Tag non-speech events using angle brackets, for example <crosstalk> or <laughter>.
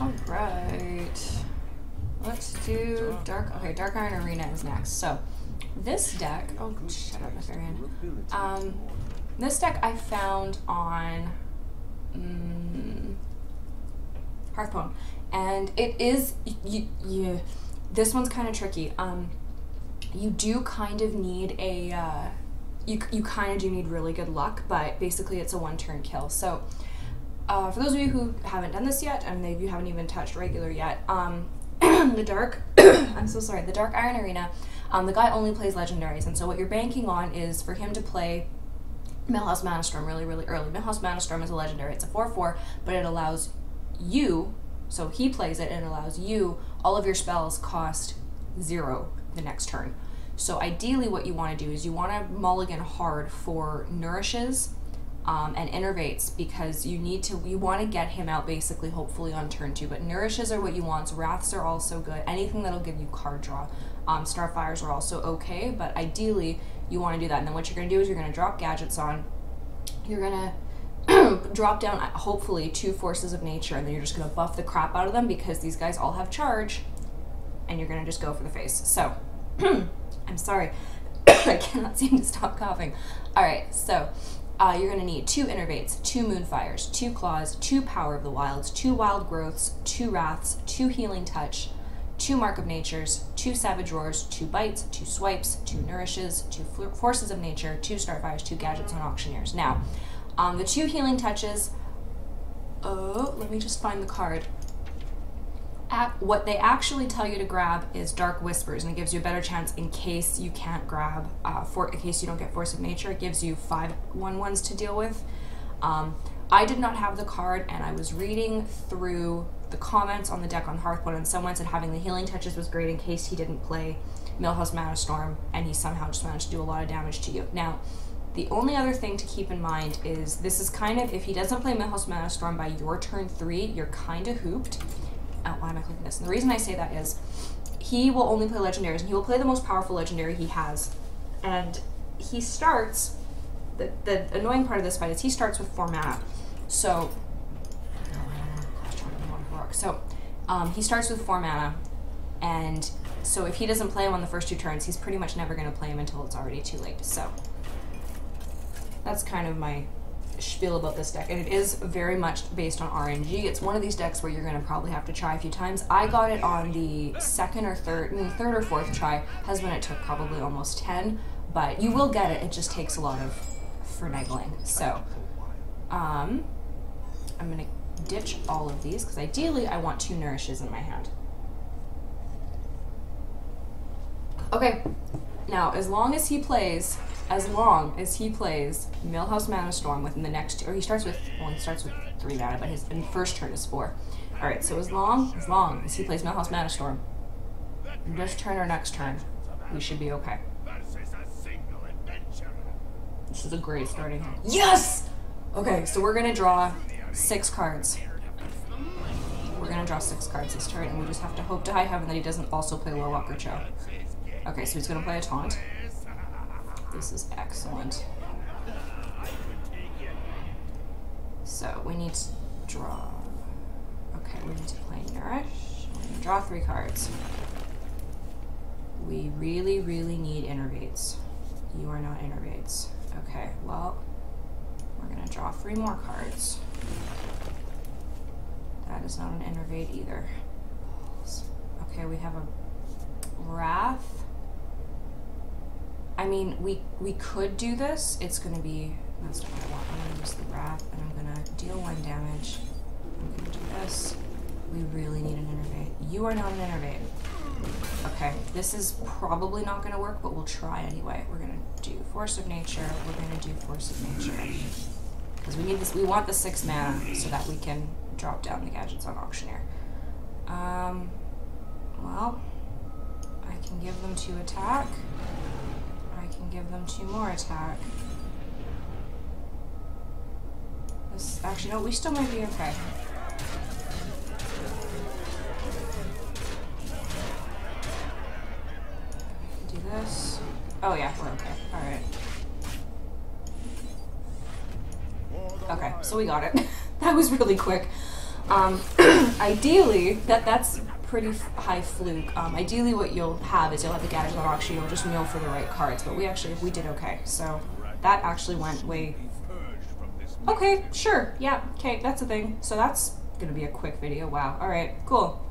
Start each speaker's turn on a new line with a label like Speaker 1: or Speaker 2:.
Speaker 1: Alright. Let's do Dark. Okay, Dark Iron Arena is next. So, this deck. Oh, shut up, Nefarian. Um, this deck I found on. Mm, Hearthpwn. And it is. You, you, this one's kind of tricky. Um, you do kind of need a. Uh, you, you kind of do need really good luck, but basically it's a one turn kill. So, uh, for those of you who haven't done this yet, and maybe you haven't even touched regular yet, um, <clears throat> the dark, <clears throat> I'm so sorry, the Dark Iron Arena, um, the guy only plays legendaries, and so what you're banking on is for him to play Millhouse Mana Storm really, really early. Millhouse Mana Storm is a legendary. It's a 4-4, but it allows you, so he plays it, and it allows you, all of your spells cost zero the next turn. So ideally what you want to do is you want to mulligan hard for nourishes um, and innervates because you need to you want to get him out basically hopefully on turn two but nourishes are what you want wraths are also good anything that'll give you card draw um, starfires are also okay but ideally you want to do that and then what you're going to do is you're going to drop Gadgetzan you're going to <clears throat> drop down hopefully two forces of nature and then you're just going to buff the crap out of them because these guys all have charge and you're going to just go for the face so <clears throat> I'm sorry. <coughs> I cannot seem to stop coughing. All right, so uh, you're going to need two innervates, two moonfires, two claws, two power of the wilds, two wild growths, two wraths, two healing touch, two mark of natures, two savage roars, two bites, two swipes, two nourishes, two forces of nature, two starfires, two Gadgetzan auctioneers. Now, um, the two healing touches. Oh, let me just find the card what they actually tell you to grab is Dark Whispers, and it gives you a better chance in case you can't grab, uh, for in case you don't get Force of Nature. It gives you five one ones to deal with. Um, I did not have the card, and I was reading through the comments on the deck on Hearthstone, and someone said having the healing touches was great in case he didn't play Millhouse Mana Storm, and he somehow just managed to do a lot of damage to you. Now, the only other thing to keep in mind is this is kind of if he doesn't play Millhouse Mana Storm by your turn three, you're kind of hooped why am I clicking this? And the reason I say that is he will only play legendaries and he will play the most powerful legendary he has. And he starts, the, the annoying part of this fight is he starts with four mana. So, so um, he starts with four mana and so if he doesn't play him on the first two turns, he's pretty much never going to play him until it's already too late. So that's kind of my spiel about this deck, and it is very much based on RNG. It's one of these decks where you're going to probably have to try a few times. I got it on the second or third, third or fourth try. Husband, it took probably almost 10, but you will get it. It just takes a lot of finagling. So, um, I'm going to ditch all of these, because ideally I want two Nourishes in my hand. Okay, now as long as he plays as long as he plays Millhouse Mana Storm within the next, or he starts with, well, he starts with three mana, but his first turn is four. All right, so as long, as long as he plays Millhouse Mana Storm, this turn or next turn, we should be okay. This is a great starting hand. Yes! Okay, so we're gonna draw six cards. We're gonna draw six cards this turn, and we just have to hope to high heaven that he doesn't also play Lorewalker Cho. Okay, so he's gonna play a taunt. This is excellent. So we need to draw. Okay, we need to play Nourish. We're gonna draw three cards. We really, really need innervates. You are not innervates. Okay, well, we're gonna draw three more cards. That is not an innervate either. Okay, we have a Wrath. I mean, we we could do this. It's going to be, that's what I want. I'm going to use the wrath, and I'm going to deal one damage. I'm going to do this. We really need an innervate. You are not an innervate. Okay, this is probably not going to work, but we'll try anyway. We're going to do Force of Nature. We're going to do Force of Nature. Because we need this, we want the six mana so that we can drop down the Gadgetzan Auctioneer. Um, well, I can give them two attack give them two more attack. This, actually, no, we still might be okay. Do this. Oh yeah, we're okay. Alright. Okay, so we got it. <laughs> that was really quick. Um, <clears throat> ideally, that that's pretty high fluke. Um, ideally, what you'll have is you'll have the Gadgetzan auction. You'll just mill for the right cards. But we actually we did okay. So that actually went way. Okay, sure, yeah, okay, that's a thing. So that's gonna be a quick video. Wow. All right, cool.